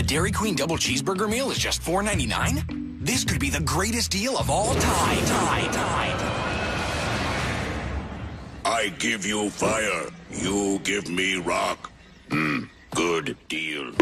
The Dairy Queen Double Cheeseburger Meal is just $4.99? This could be the greatest deal of all time. time, time. I give you fire. You give me rock. Hmm, good deal.